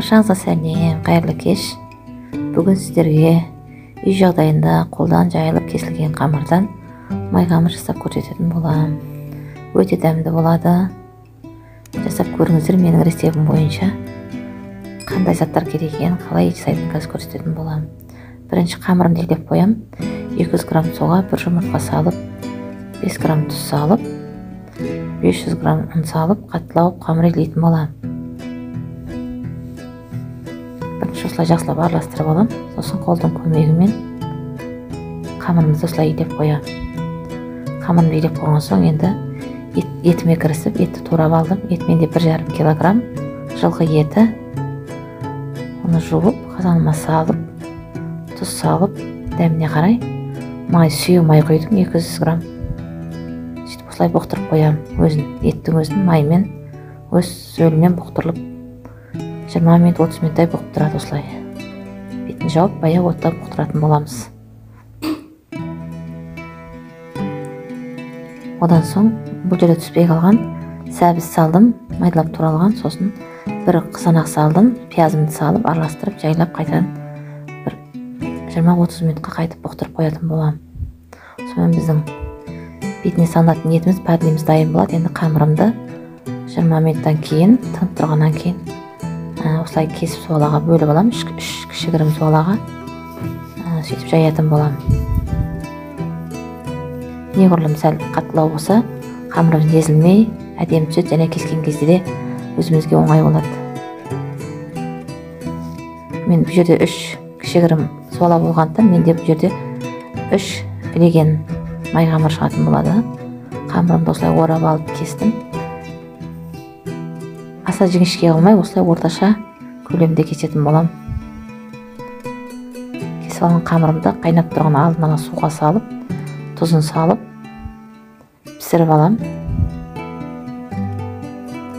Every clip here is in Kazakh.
баршаңызға сәлем қайырлы кеш. Бүгін сіздерге үй жағдайында қолдан жайылып кесілген қамырдан май қамыр жасап көрсететін боламын өте дәмді болады. Жасап көріңіздер менің рецептім бойынша қандай заттар керек екенін қалай жасайтынын қазір көрсететін боламын бірінші қамырымды илеп қоямын 200 грамм суға бір жұмыртқа салып 5 грамм тұз салып 500 грамм ұн салып қаттылау қамыр илейтін боламын осылай жақсылап араластырып аламын сосын қолдың көмегімен қамырымызды осылай илеп қоямын қамырымды илеп қойған соң енді ет, етіме кірісіп етті турап алдым. Ет менде бір жарым килограмм жылқы еті. Оны жуып қазаныма салып тұз салып дәміне қарай май сұйы май құйдым 200 грамм. Сөйтіп осылай бұқтырып қоямын өзін еттің өзін маймен өз сөлімен бұқтырылып жиырма минут отыз минуттай болып тұрады осылай. Бетін жауып баяу отта бұқтыратын боламыз. Одан соң жерде түспей қалған сәбіз салдым майдалап туралған сосын бір қызанақ салдым пиязымды салып араластырып жайлап қайтадан бір жиырма отыз минутқа қайтып бұқтырып қоятын боламын сонымен біздің бетіне салынатын етіміз пәрлиіміз дайын болады енді қамырымды жиырма минуттан кейін тынып тұрғаннан кейін осылай кесіп суалаға бөліп аламын үш, кішігірім суалаға. Сөйтіп жаятын боламын. Неғұрлым сәл қаттылау болса қамырымыз езілмей әдемі түседі және кескен кезде де өзімізге оңай болады. Мен бұл жерде үш кішігірім суала болғандықтан менде бұл жерде үш ілеген май қамыр шығатын болады. Қамырымды осылай орап алып кестім. Аса жіңішке қылмай осылай орташа көлемде кесетін боламын. Кесіп алған қамырымды қайнап тұрған алдын ала суға салып тұзын салып пісіріп аламын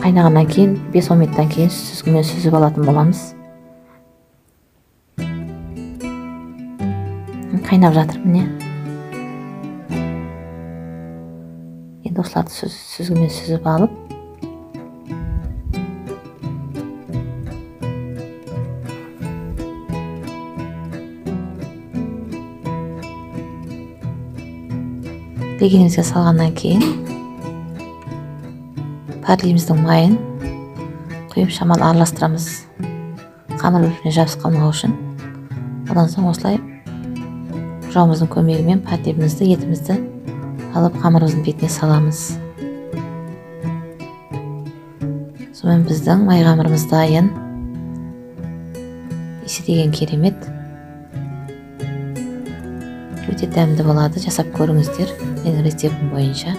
қайнағаннан кейін 5-10 минуттан кейін сүзгімен сүзіп алатын боламыз. Қайнап жатыр міне. Енді осыларды сүзгімен сүзіп алып легенімізге салғаннан кейін пәрлиіміздің майын құйып шамалы араластырамыз қамыр бір біріне жабысып қалмау үшін одан соң осылай жауымыздың көмегімен пәрлиімізді етімізді алып қамырымыздың бетіне саламыз сонымен біздің май қамырымыз дайын иісі деген керемет өте дәмді болады. Жасап көріңіздер. Менің рецептім бойынша.